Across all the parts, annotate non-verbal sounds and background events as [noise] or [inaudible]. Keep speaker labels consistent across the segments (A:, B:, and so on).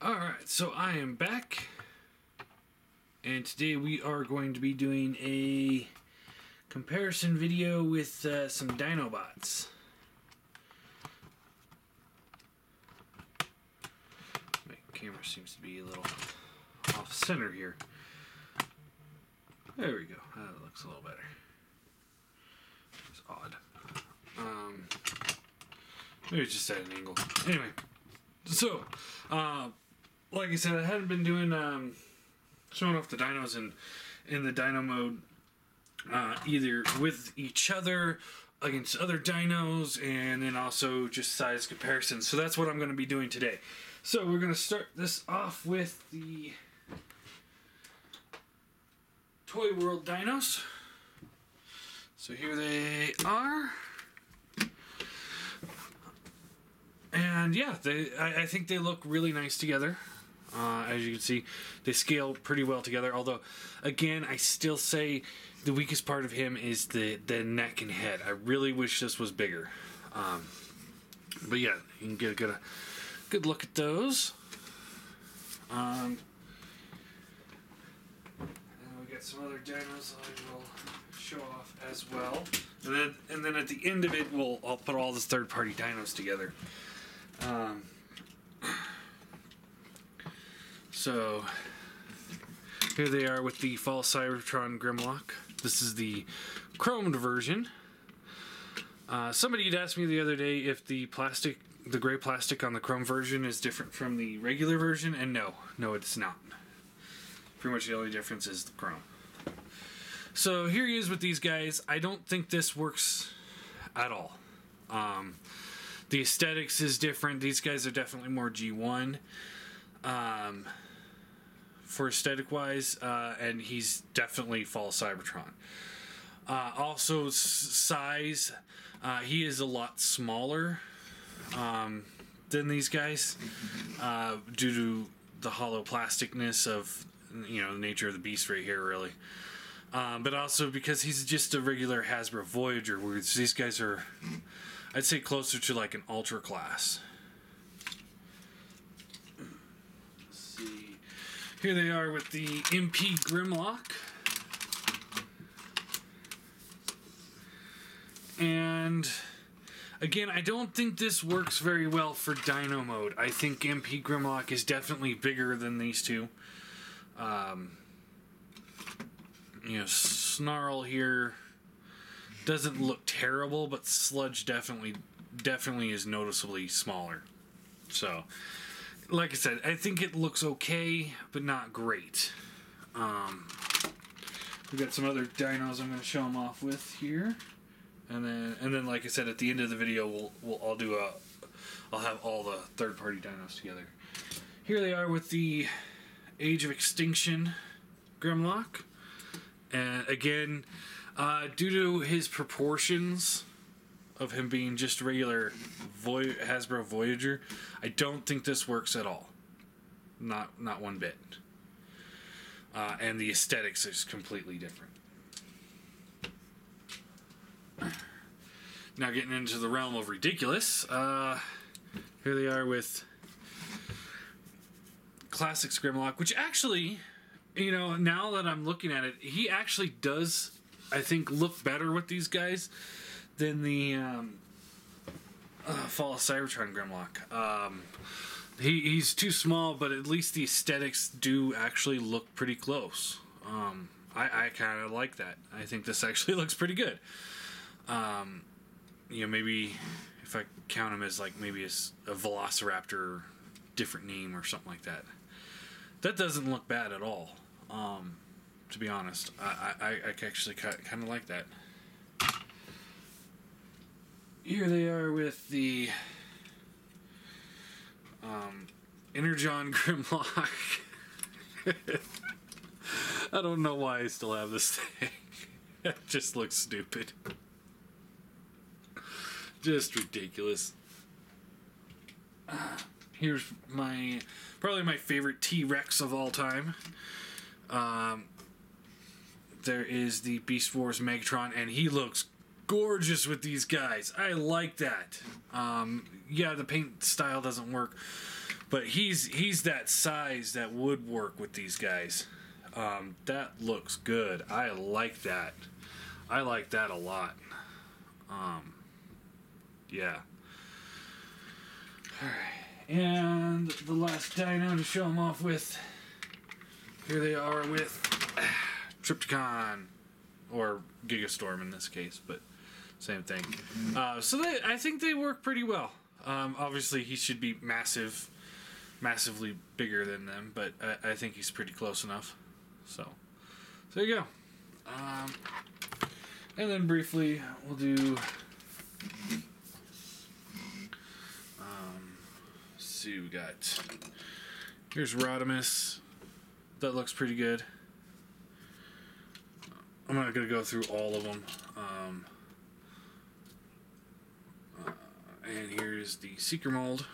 A: Alright, so I am back. And today we are going to be doing a comparison video with uh, some Dinobots. My camera seems to be a little off center here. There we go. That looks a little better. It's odd. Um, maybe it's just at an angle. Anyway, so, uh, like I said, I hadn't been doing um, showing off the dinos in in the dino mode, uh, either with each other against other dinos, and then also just size comparisons. So that's what I'm going to be doing today. So we're going to start this off with the Toy World dinos. So here they are. And yeah, they I, I think they look really nice together. Uh, as you can see, they scale pretty well together. Although, again, I still say the weakest part of him is the the neck and head. I really wish this was bigger. Um, but yeah, you can get a good, a good look at those. Um, and we got some other dinos I will show off as well. And then and then at the end of it, we'll I'll put all the third party dinos together. Um, so here they are with the Fall Cybertron Grimlock. This is the chromed version. Uh, somebody had asked me the other day if the plastic, the gray plastic on the chrome version is different from the regular version, and no, no, it's not. Pretty much the only difference is the chrome. So here he is with these guys. I don't think this works at all. Um, the aesthetics is different. These guys are definitely more G1 um, for aesthetic wise, uh, and he's definitely Fall Cybertron. Uh, also, size, uh, he is a lot smaller um, than these guys uh, due to the hollow plasticness of you know the nature of the beast right here, really. Um, but also because he's just a regular Hasbro Voyager, whereas these guys are I'd say closer to like an ultra class. Let's see. Here they are with the MP Grimlock. And again, I don't think this works very well for Dino mode. I think MP Grimlock is definitely bigger than these two. Um, you know, Snarl here doesn't look terrible, but Sludge definitely definitely is noticeably smaller. So, like I said, I think it looks okay, but not great. Um, we've got some other dinos I'm going to show them off with here, and then and then like I said, at the end of the video, we'll we'll I'll do a I'll have all the third party dinos together. Here they are with the Age of Extinction Grimlock, and again uh, due to his proportions of him being just regular Voy- Hasbro Voyager, I don't think this works at all. Not not one bit. Uh, and the aesthetics is completely different. Now getting into the realm of ridiculous, uh, here they are with classic Grimlock, which actually, you know, now that I'm looking at it, he actually does I think look better with these guys than the um, uh, Fall of Cybertron Grimlock. Um, he, he's too small, but at least the aesthetics do actually look pretty close. Um, I, I kind of like that. I think this [laughs] actually looks pretty good. Um, you know, maybe if I count him as like maybe as a Velociraptor, different name or something like that. That doesn't look bad at all. Um, to be honest. I, I, I actually kind of like that. Here they are with the um, Energon [laughs] Grimlock. I don't know why I still have this thing. [laughs] it just looks stupid. Just ridiculous. Here's my probably my favorite T Rex of all time. Um, there is the Beast Wars Megatron, and he looks gorgeous with these guys. I like that. Um, yeah, the paint style doesn't work but he's he's that size that would work with these guys. Um, that looks good. I like that. I like that a lot. Um, yeah. All right, and the last dino to show them off with. Here they are with [sighs] Trypticon, or Gigastorm in this case, but same thing. Uh, so they, I think they work pretty well. Um, obviously, he should be massive, massively bigger than them, but I, I think he's pretty close enough. So, so there you go. Um, and then briefly, we'll do. Um, see, we got. Here's Rodimus. That looks pretty good. I'm not gonna go through all of them. Um, uh, and here's the Seeker mold.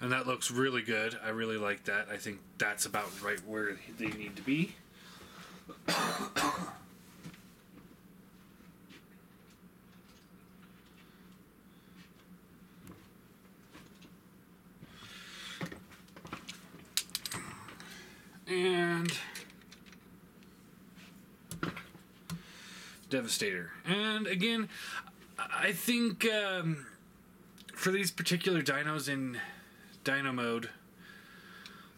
A: And that looks really good. I really like that. I think that's about right where they need to be. and Devastator. And again, I think um, for these particular dinos in Dino mode,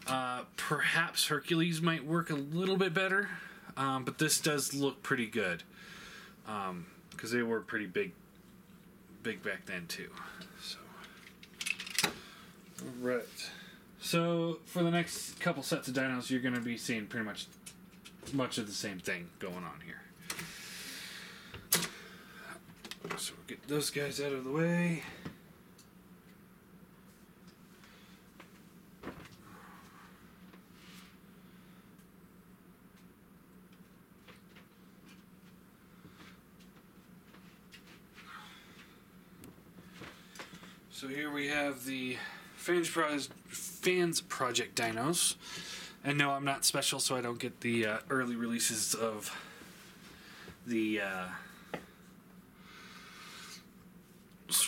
A: uh, perhaps Hercules might work a little bit better, um, but this does look pretty good because they were pretty big, big back then too. So, right. So for the next couple sets of dinos, you're going to be seeing pretty much much of the same thing going on here. So we'll get those guys out of the way. So here we have the Fans, Pro- Fans Project Dinos. And no, I'm not special, so I don't get the uh, early releases of the uh,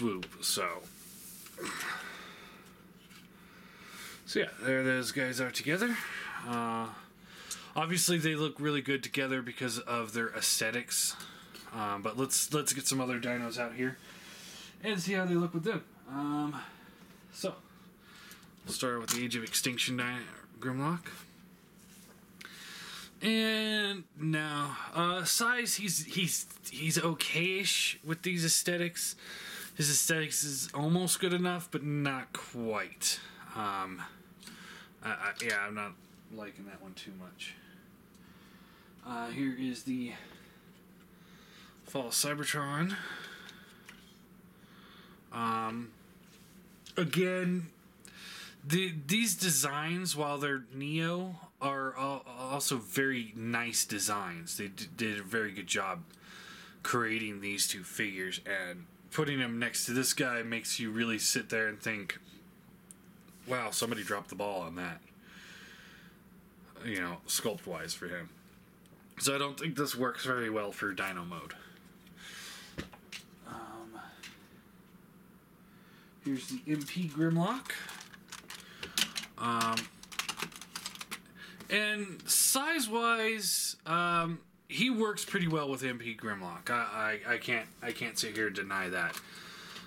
A: swoop. So, so yeah, there those guys are together. Uh, obviously, they look really good together because of their aesthetics. Um, but let's let's get some other dinos out here and see how they look with them. Um, so, we'll start with the Age of Extinction Di- Grimlock. And now, uh, size, he's he's he's okayish with these aesthetics. His aesthetics is almost good enough, but not quite. Um, I, I, yeah, I'm not liking that one too much. Uh, here is the Fall Cybertron. Um, again, the these designs, while they're Neo, are also very nice designs. They d- did a very good job creating these two figures, and putting him next to this guy makes you really sit there and think, "Wow, somebody dropped the ball on that." You know, sculpt wise for him. So I don't think this works very well for Dino mode. Um, here's the MP Grimlock. Um, and size wise, um, he works pretty well with MP Grimlock. I, I, I can't I can't sit here and deny that.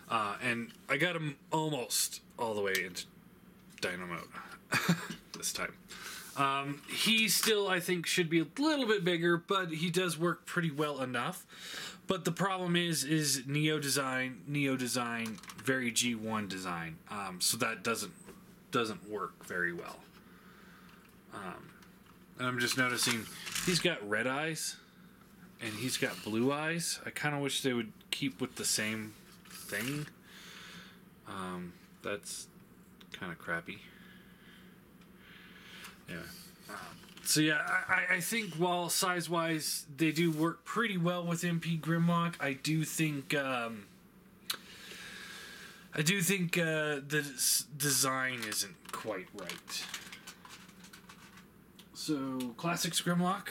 A: Uh, and I got him almost all the way into Dino mode [laughs] this time. Um, he still, I think, should be a little bit bigger, but he does work pretty well enough. But the problem is, is Neo design, Neo design, very G1 design. Um, so that doesn't doesn't work very well. Um, and I'm just noticing he's got red eyes, and he's got blue eyes. I kind of wish they would keep with the same thing. Um, that's kind of crappy. Yeah. So yeah, I, I think while size wise they do work pretty well with MP Grimlock, I do think um, I do think uh, the design isn't quite right. So classics Grimlock.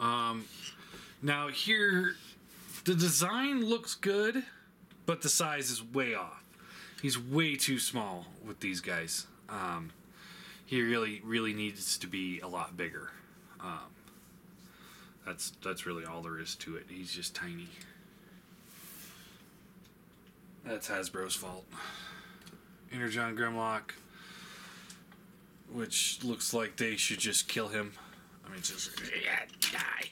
A: Um, now here, the design looks good, but the size is way off. he's way too small with these guys. Um, he really really needs to be a lot bigger. Um, that's that's really all there is to it. He's just tiny. That's Hasbro's fault. Energon Grimlock, which looks like they should just kill him. I mean, just yeah, die.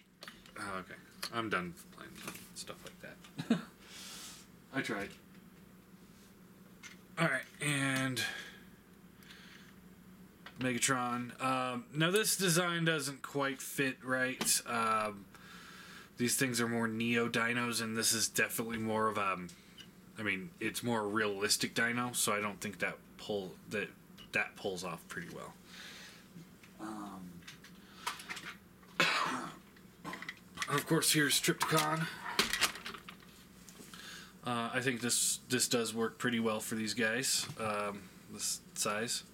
A: Oh, okay, I'm done playing stuff like that. [laughs] I tried. All right, and Megatron. Um, now this design doesn't quite fit right. Um, these things are more Neo Dinos, and this is definitely more of a. I mean, it's more realistic Dino, so I don't think that pull that that pulls off pretty well. Um, [coughs] of course, here's Trypticon. Uh, I think this this does work pretty well for these guys. Um, this size.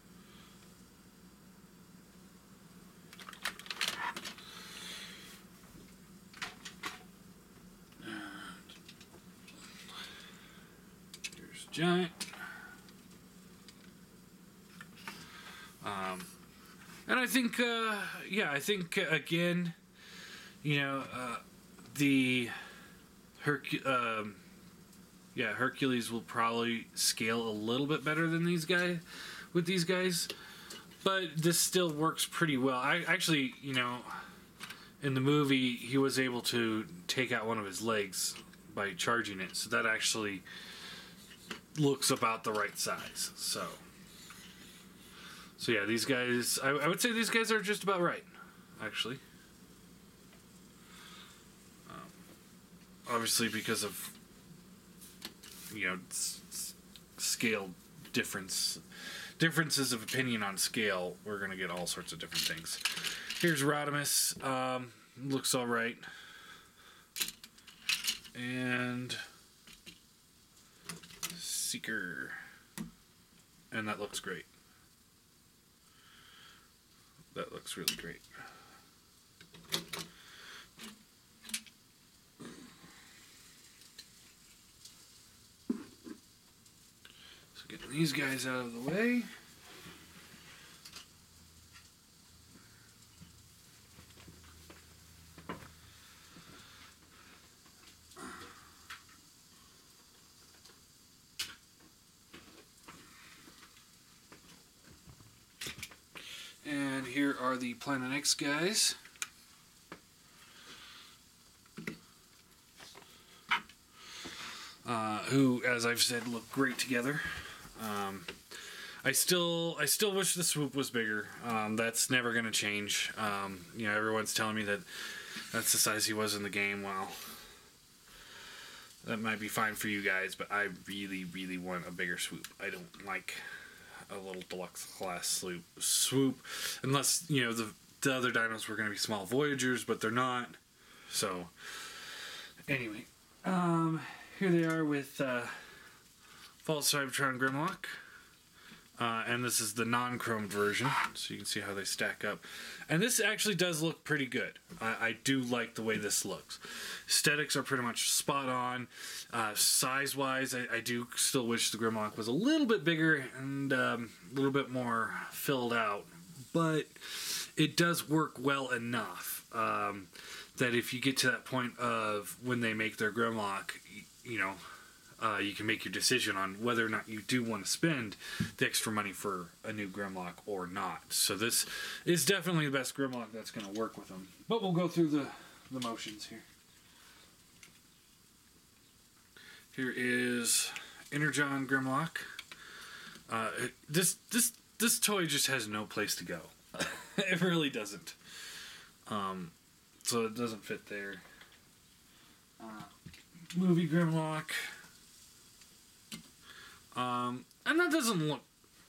A: Here's Giant. Um, and I think, uh, yeah, I think uh, again, you know, uh, the Herc- um, yeah, Hercules will probably scale a little bit better than these guys with these guys, but this still works pretty well. I actually, you know, in the movie he was able to take out one of his legs by charging it, so that actually looks about the right size. So, so yeah, these guys, I, I would say these guys are just about right, actually. Um, obviously, because of you know s- s- scale difference differences of opinion on scale we're gonna get all sorts of different things. Here's rodimus um, looks all right. And seeker. And that looks great that looks really great So getting these guys out of the way. And here are the Planet X guys. uh, who, as I've said, look great together. Um, I still, I still wish the swoop was bigger. Um, that's never going to change. Um, you know, everyone's telling me that that's the size he was in the game. Well, that might be fine for you guys, but I really, really want a bigger swoop. I don't like a little deluxe class swoop. Swoop, unless you know the the other dinos were going to be small Voyagers, but they're not. So, anyway, um, here they are with uh, False Cybertron Grimlock. Uh, and this is the non-chromed version, so you can see how they stack up. And this actually does look pretty good. I, I do like the way this looks. Aesthetics are pretty much spot on. Uh, size-wise, I, I do still wish the Grimlock was a little bit bigger and um, a little bit more filled out, but it does work well enough um, that if you get to that point of when they make their Grimlock, you know, uh, you can make your decision on whether or not you do want to spend the extra money for a new Grimlock or not. So this is definitely the best Grimlock that's going to work with them. But we'll go through the, the motions here. Here is Energon Grimlock. Uh, this this this toy just has no place to go. [laughs] it really doesn't. Um, so it doesn't fit there. Uh, movie Grimlock. Um, and that doesn't look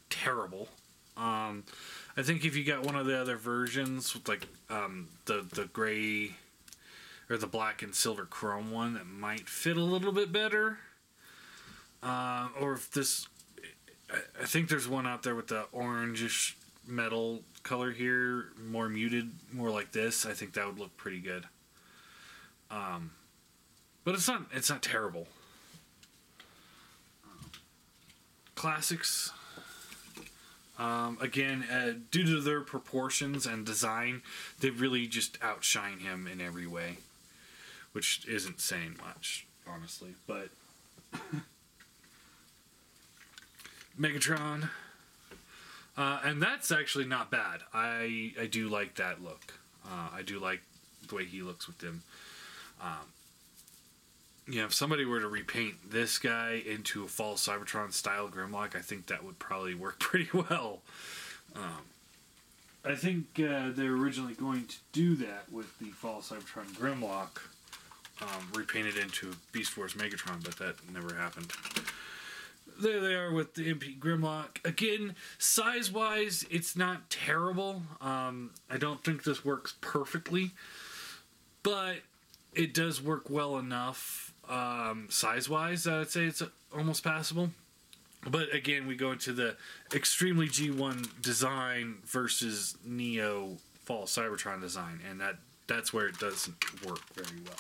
A: terrible. Um, I think if you got one of the other versions, with like um, the the gray or the black and silver chrome one, that might fit a little bit better. Um, or if this, I, I think there's one out there with the orangish metal color here, more muted, more like this. I think that would look pretty good. Um, but it's not it's not terrible. Classics. Um, again, uh, due to their proportions and design, they really just outshine him in every way, which isn't saying much, honestly. But [coughs] Megatron, uh, and that's actually not bad. I I do like that look. Uh, I do like the way he looks with them. Um, yeah, if somebody were to repaint this guy into a false Cybertron style Grimlock, I think that would probably work [laughs] pretty well. Um, I think uh, they're originally going to do that with the false Cybertron Grimlock, um, repainted into Beast Wars Megatron, but that never happened. There they are with the MP Grimlock. Again, size wise, it's not terrible. Um, I don't think this works perfectly, but it does work well enough um, size wise, I'd say it's almost passable. But again, we go into the extremely G1 design versus Neo Fall Cybertron design, and that that's where it doesn't work very well.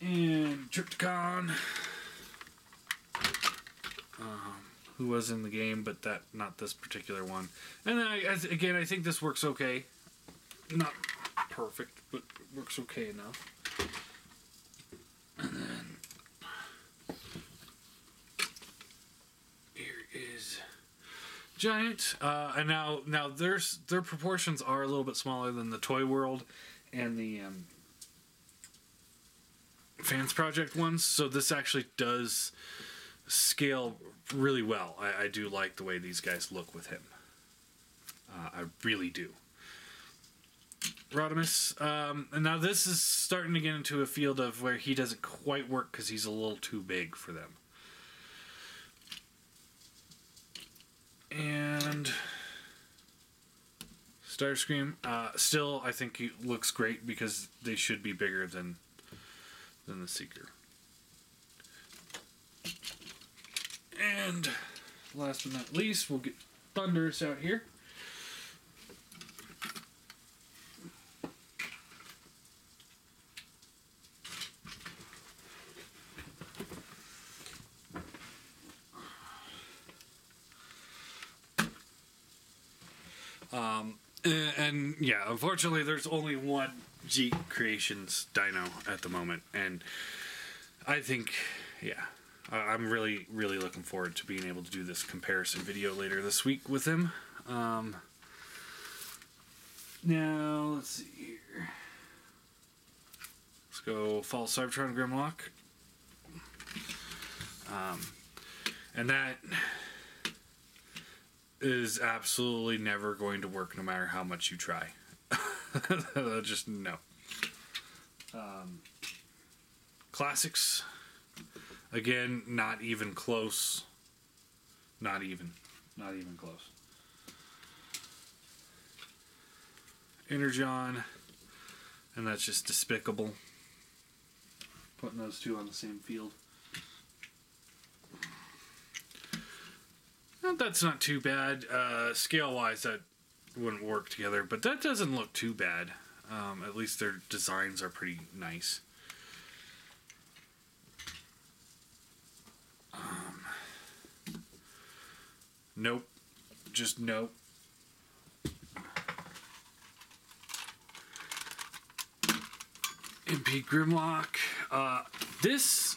A: And Trypticon, um, who was in the game, but that not this particular one. And then I, again, I think this works okay. Not perfect, but works okay enough. And then here is giant. Uh, and now now there's their proportions are a little bit smaller than the Toy World and the um, Fans Project ones. So this actually does scale really well. I, I do like the way these guys look with him. Uh, I really do. Rodimus. Um, and now this is starting to get into a field of where he doesn't quite work because he's a little too big for them. And Starscream, uh, still I think it looks great because they should be bigger than than the Seeker. And last but not least, we'll get Thunderous out here. Um, and, and yeah, unfortunately, there's only one Jeep Creations Dino at the moment, and I think, yeah, I'm really, really looking forward to being able to do this comparison video later this week with him. Um, now, let's see here. Let's go Fall Cybertron Grimlock. Um, and that is absolutely never going to work no matter how much you try. [laughs] Just no. Um, classics, again, not even close. Not even. Not even close. Energon, and that's just despicable. Putting those two on the same field. That's not too bad. Uh, scale wise, that wouldn't work together, but that doesn't look too bad. Um, at least their designs are pretty nice. Um, nope. Just nope. MP Grimlock. Uh, this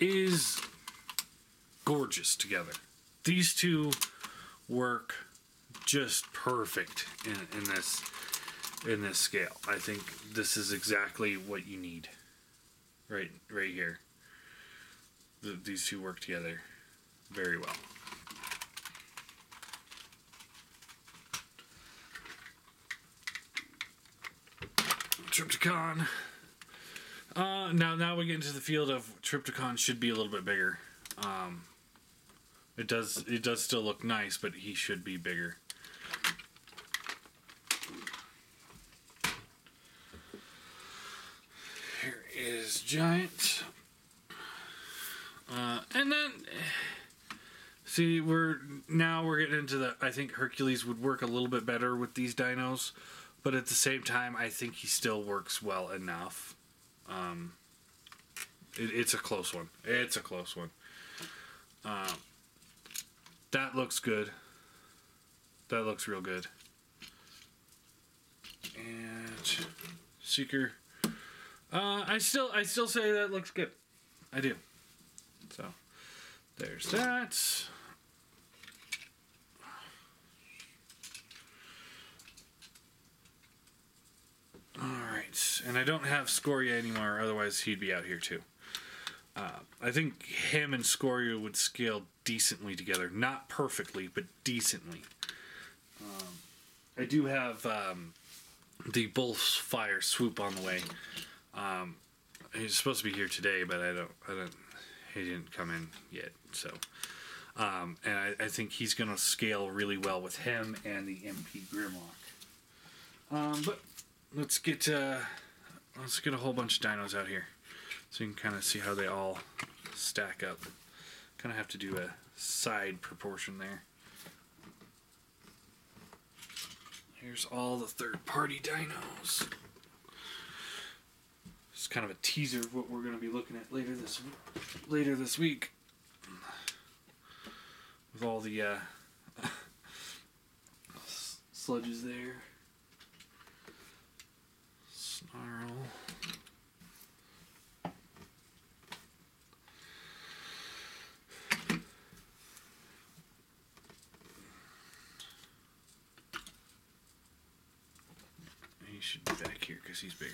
A: is gorgeous together. These two work just perfect in, in this in this scale. I think this is exactly what you need. Right right here. The, these two work together very well. Trypticon. Uh, now, now we get into the field of Trypticon should be a little bit bigger. Um, it does, it does still look nice, but he should be bigger. Here is Giant. Uh, and then, see, we're now we're getting into the. I think Hercules would work a little bit better with these dinos, but at the same time, I think he still works well enough. Um, it, it's a close one. It's a close one. Um, that looks good. That looks real good. And Seeker. Uh, I still I still say that looks good. I do. So there's that. All right, and I don't have Scoria anymore. Otherwise, he'd be out here too. Uh, I think him and Scoria would scale decently together. Not perfectly, but decently. Um, I do have um, the Bull's Fire swoop on the way. Um, he's supposed to be here today, but I don't. I don't. He didn't come in yet, so. Um, and I, I think he's going to scale really well with him and the MP Grimlock. Um, but let's get uh, let's get a whole bunch of dinos out here, so you can kind of see how they all stack up. Kind of have to do a side proportion there. Here's all the third-party dinos. It's kind of a teaser of what we're going to be looking at later this later this week. With all the uh, [laughs] sludges there. Snarl. He should be back here because he's bigger.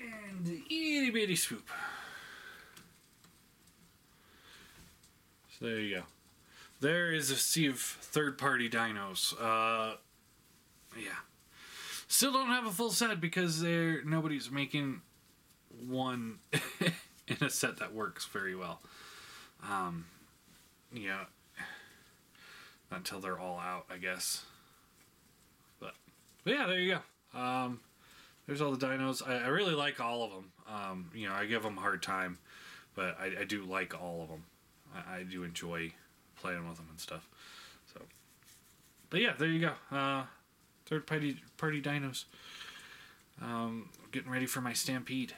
A: And the swoop. So there you go. There is a sea of third party dinos. Uh, yeah. Still don't have a full set because there nobody's making one [laughs] in a set that works very well. Um, yeah. Until they're all out, I guess. But, but yeah, there you go. Um, there's all the dinos. I, I really like all of them. Um, you know, I give them a hard time, but I, I do like all of them. I, I do enjoy playing with them and stuff. So, but yeah, there you go. Uh, third party party dinos. Um, getting ready for my stampede.